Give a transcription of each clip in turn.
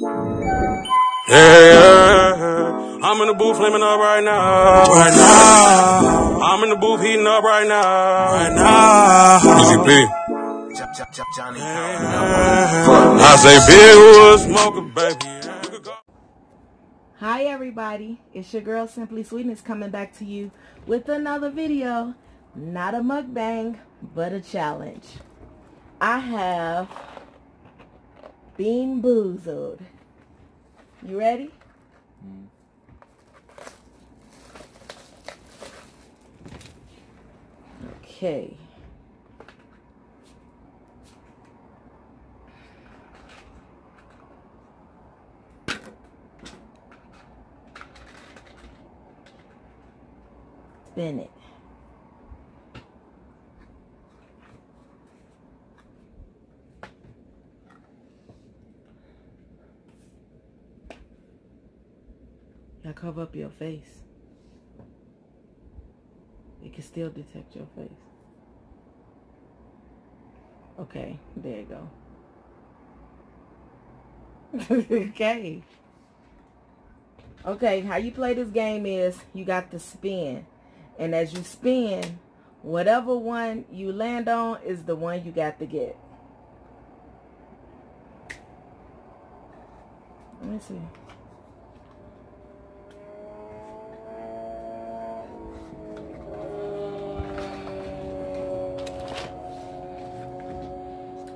Yeah, I'm in the booth flaming up right now. Right now. I'm in the booth heating up right now. Right now. Easy P. I say big wood smoker, baby. Hi everybody, it's your girl Simply Sweetness coming back to you with another video. Not a mukbang, but a challenge. I have Bean Boozled. You ready? Mm. Okay. Spin cover up your face. It can still detect your face. Okay, there you go. okay. Okay, how you play this game is you got to spin. And as you spin, whatever one you land on is the one you got to get. Let me see.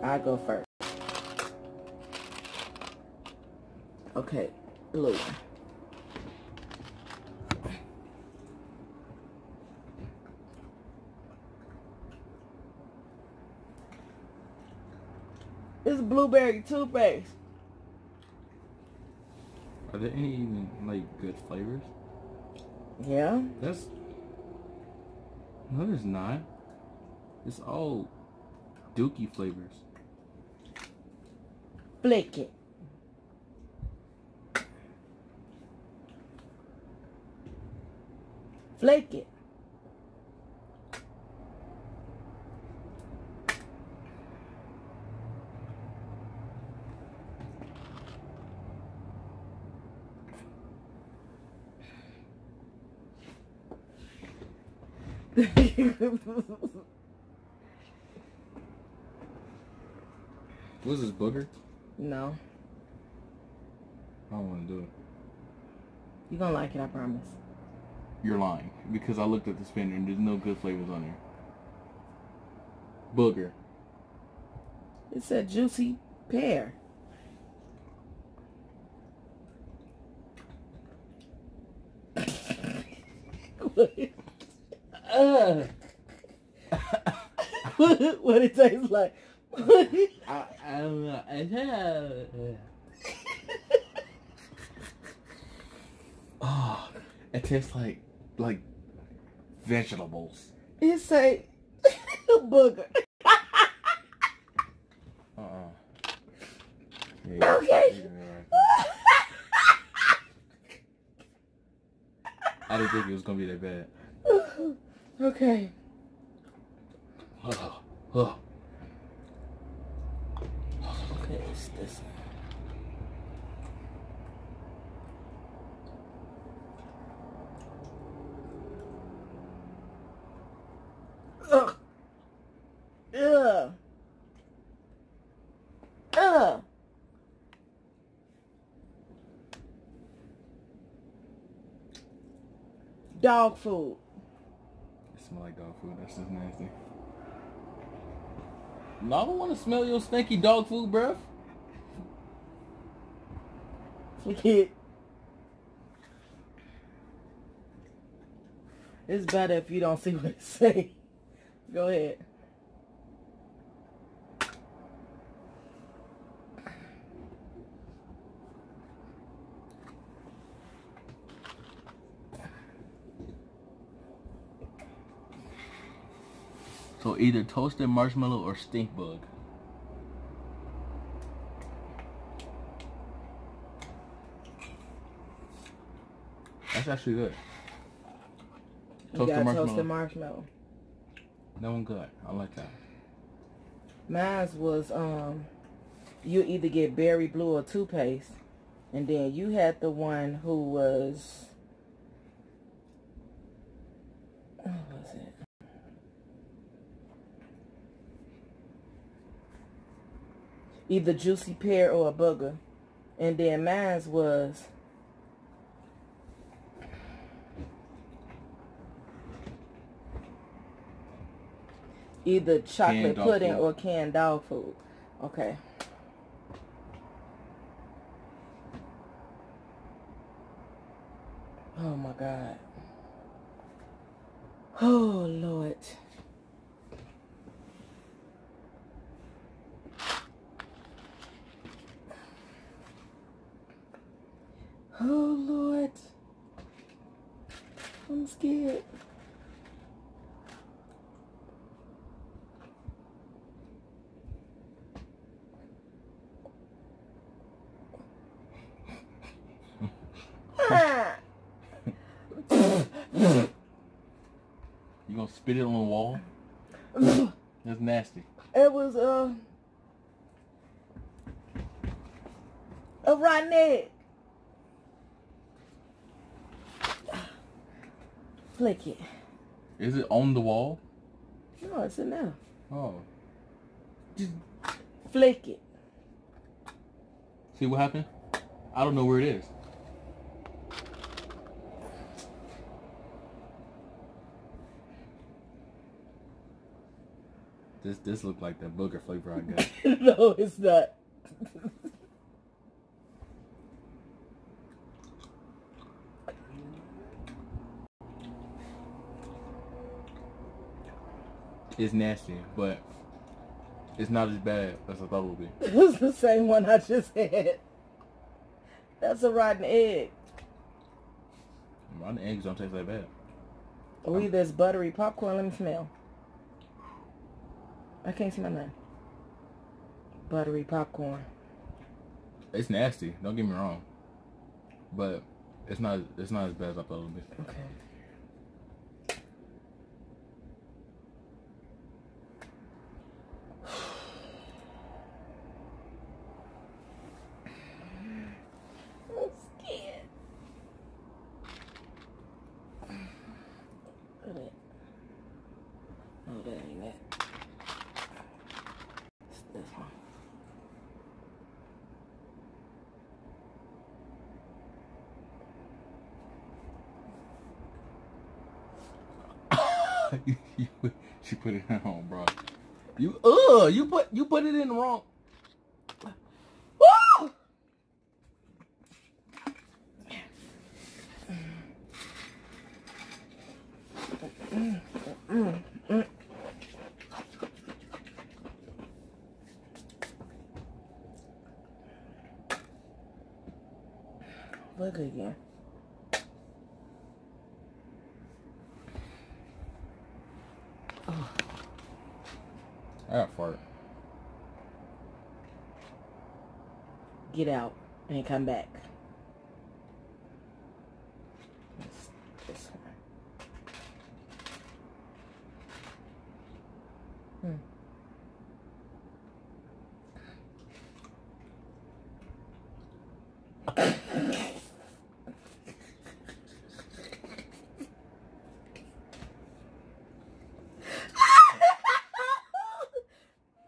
I go first. Okay, blue. It's blueberry toothpaste. Are there any even like good flavors? Yeah. That's no, there's not. It's all dookie flavors. Flick it. Flake it. What's this booger? No. I don't want to do it. You're going to like it, I promise. You're lying. Because I looked at the spinner and there's no good flavors on there. Booger. It said juicy pear. uh. what it tastes like. I, I don't know. oh, it tastes like like vegetables. It say booger. Uh uh. Yeah, okay. I didn't think it was gonna be that bad. okay. Oh, oh. Okay, it's this Ugh. Ugh. Ugh. Dog food. It smells like dog food. That's just nasty. No, I don't want to smell your stinky dog food breath. Forget. It's better if you don't see what it say. Go ahead. So either toasted marshmallow or stink bug. That's actually good. You toasted got marshmallow. toasted marshmallow. That one good. I like that. Mine was um, you either get berry blue or toothpaste, And then you had the one who was what was it? Either juicy pear or a booger. And then mine's was either chocolate pudding food. or canned dog food. Okay. Oh my God. Oh Lord. Oh Lord. I'm scared. You gonna spit it on the wall? That's nasty. It was uh, a rotten egg. Flick it. Is it on the wall? No, it's in there. Oh. Just flick it. See what happened? I don't know where it is. This this looked like that booger flavor I got. no, it's not. it's nasty, but it's not as bad as I thought it would be. It's the same one I just had. That's a rotten egg. Rotten eggs don't taste that bad. Or either it's buttery popcorn. Let me smell. I can't smell nothing. Buttery popcorn. It's nasty. Don't get me wrong, but it's not it's not as bad as I thought it would be. Okay. I'm scared. Look at that. Oh, that ain't it. It's this one. you, she put it in on, bro. You uh, you put you put it in wrong. Woo! Look again. I got fart. Get out and come back. This, this one. Hmm.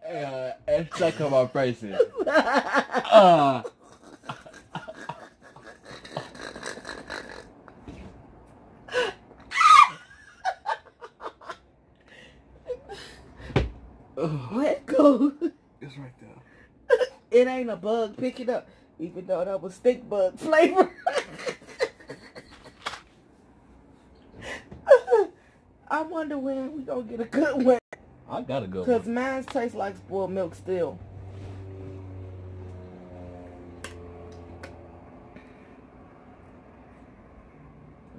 Yeah, it's stuck on my braces. Uh, Let go. it's right there. It ain't a bug. Pick it up. Even though that was stink bug flavor. I wonder when we gonna get a good one. I got a good Cause one. mine tastes like spoiled milk still.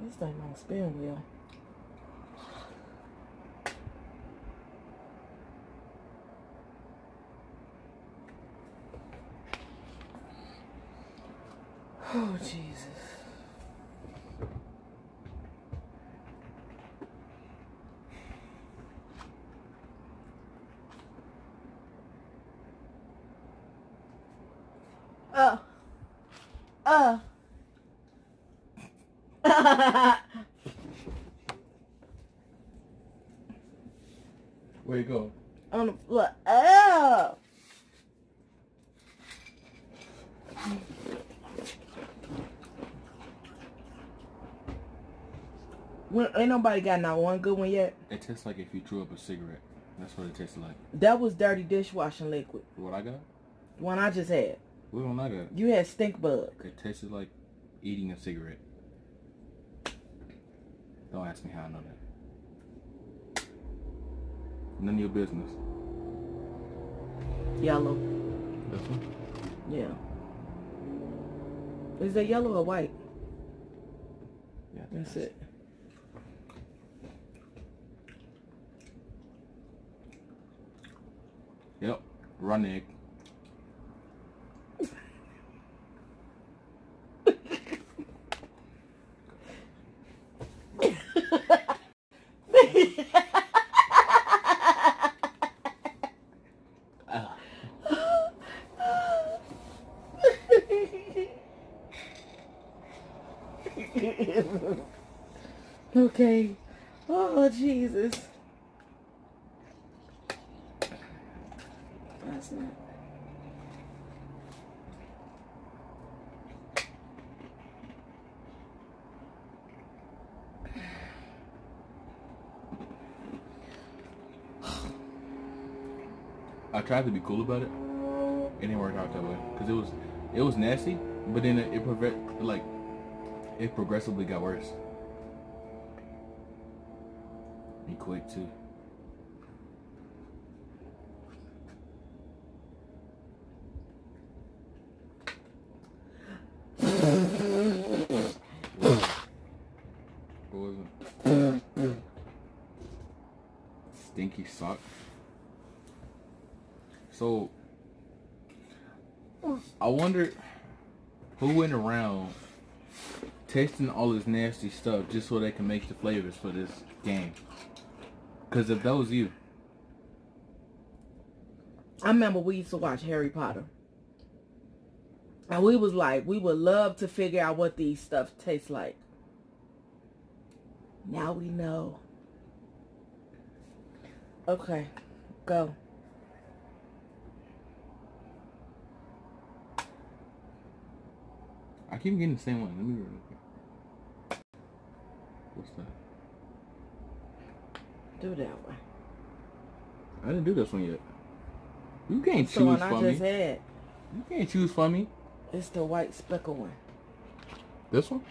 This thing don't spin well. Oh Jesus. Oh. Uh. Where you go? On the floor. Oh. Well, ain't nobody got not one good one yet. It tastes like if you threw up a cigarette. That's what it tastes like. That was dirty dishwashing liquid. What I got? The one I just had. What one I got? You had stink bug. It tasted like eating a cigarette. Don't ask me how I know that. None of your business. Yellow. This one? Yeah. Is that yellow or white? Yeah. Think That's it. Yep. Run egg. Ah. okay. Oh, Jesus. Not. I tried to be cool about it. It didn't work out that way because it was it was nasty, but then it, it like it progressively got worse. And quick too. What? What was it? Stinky socks. So I wonder who went around tasting all this nasty stuff just so they can make the flavors for this game. Cause if that was you, I remember we used to watch Harry Potter. And we was like, we would love to figure out what these stuff taste like. Now we know. Okay, go. I keep getting the same one. Let me read it. What's that? Do that one. I didn't do this one yet. You can't choose one for I me. just had. You can't choose for me. It's the white speckle one. This one?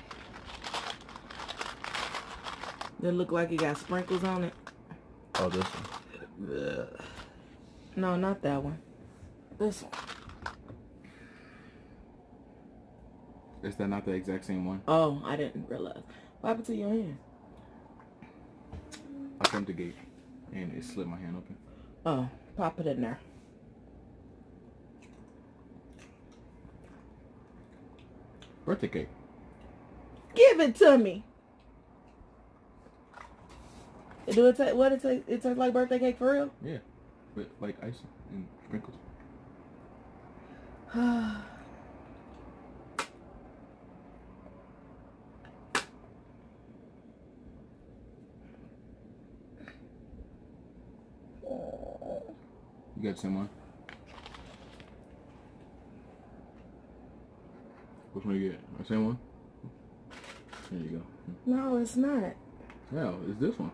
That look like it got sprinkles on it. Oh, this one. No, not that one. This one. Is that not the exact same one? Oh, I didn't realize. What happened to your hand? I jumped the gate and it slipped my hand open. Oh, pop it in there. Birthday cake. Give it to me. Do it ta- what it tastes? It tastes like birthday cake for real? Yeah. With like icing and sprinkles. You got the same one? Which one you get? The same one? There you go. no, it's not. Yeah, it's this one.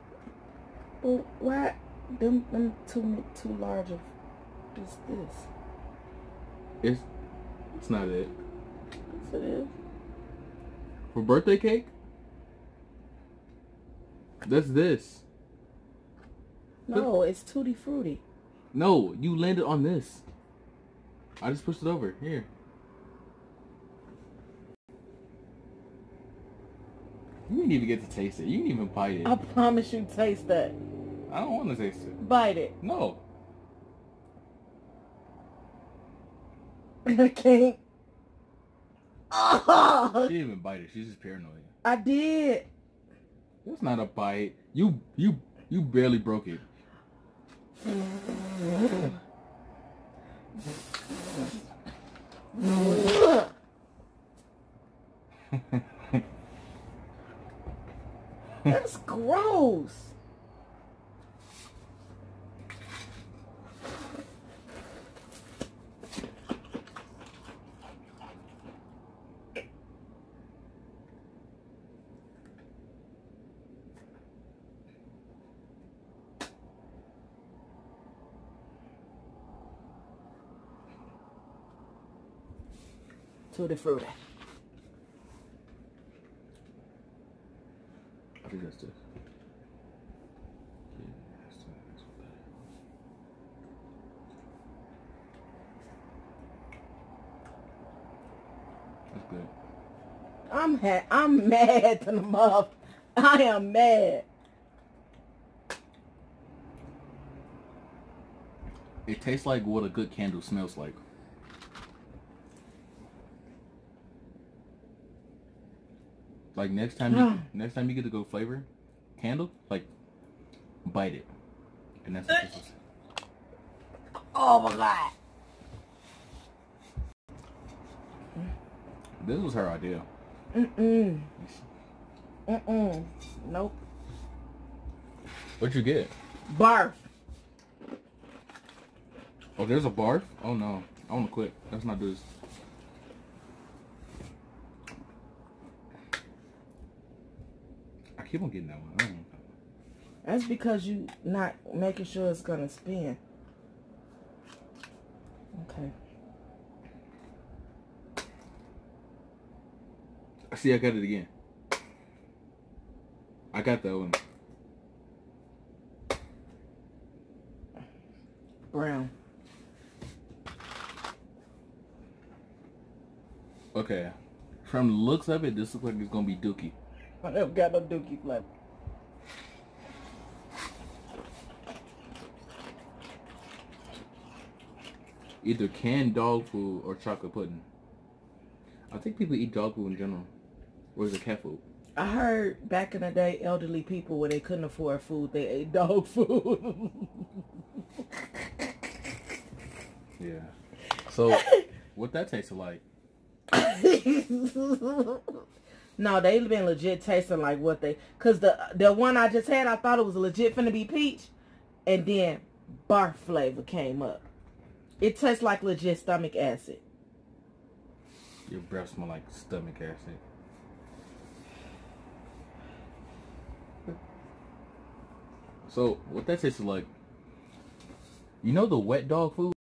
Well, why? Them, them too too large of is this? It's it's not it. Yes, it is. For birthday cake? That's this. No, it's tutti frutti. No, you landed on this. I just pushed it over. Here. You didn't even get to taste it. You didn't even bite it. I promise you, taste that. I don't want to taste it. Bite it. No. I can't. Oh, She ah! didn't even bite it. She's just paranoid. I did. That's not a bite. You you you barely broke it. That's gross. Tutti frutti. I think that's this. Yeah, that's the- that's what that is. That's good. I'm ha- I'm mad to the mother. I am mad. It tastes like what a good candle smells like. Like next time, you, next time you get to go flavor candle, like bite it, and that's what this is. Oh my god. This was her idea. Mm-mm. Mm-mm. Nope. What'd you get? Barf. Oh, there's a barf. Oh no, I want to quit. Let's not do this. Keep on getting that one. I don't know. That's because you not making sure it's gonna spin. Okay. See, I got it again. I got that one. Brown. Okay. From the looks of it, this looks like it's gonna be dookie. I never got no dookie flavor. Either canned dog food or chocolate pudding. I think people eat dog food in general. Or is it cat food? I heard back in the day, elderly people when they couldn't afford food, they ate dog food. Yeah. So, what that tasted like? no, they've been legit tasting like what they, cause the the one I just had, I thought it was legit finna be peach, and then barf flavor came up. It tastes like legit stomach acid. Your breath smell like stomach acid. So, what that tasted like? You know the wet dog food?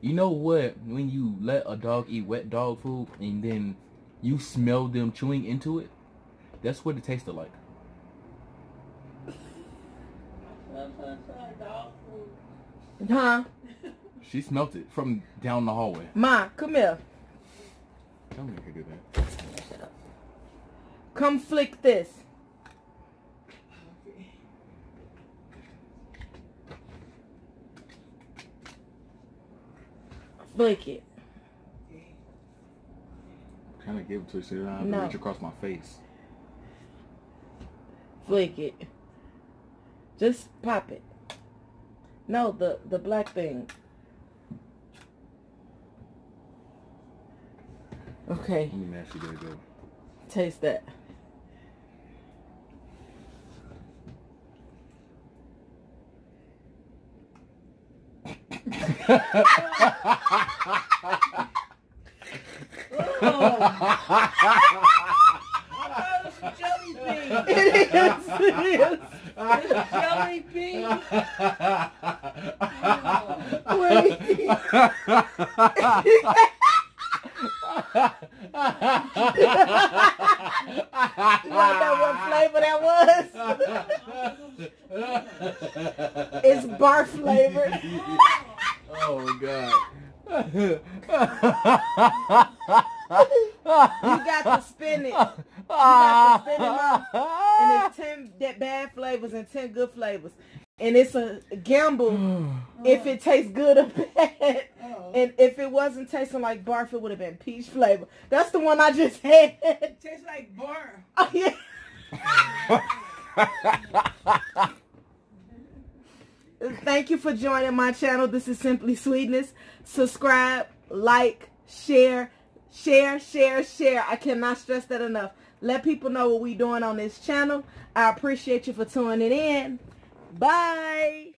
You know what? When you let a dog eat wet dog food and then you smell them chewing into it, that's what it tasted like. Huh? She smelt it from down the hallway. Ma, come here. Don't make her do that. Come flick this. Flick it. Kind of give it to her so I don't have to No. reach across my face. Flick it. Just pop it. No, the the black thing. Okay, Let me you there, go. taste that. It is. It is. Jelly bean. Wait. You want know what flavor that was? It's bar flavored. oh god. You got to spin it. You got to spin it up. And it's 10 that bad flavors and 10 good flavors. And it's a gamble if it tastes good or bad. And if it wasn't tasting like barf, it would have been peach flavor. That's the one I just had. It Tastes like barf. Oh, yeah. Thank you for joining my channel. This is Simply Sweetness. Subscribe, like, share, share, share, share. I cannot stress that enough. Let people know what we're doing on this channel. I appreciate you for tuning in. Bye.